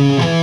Thank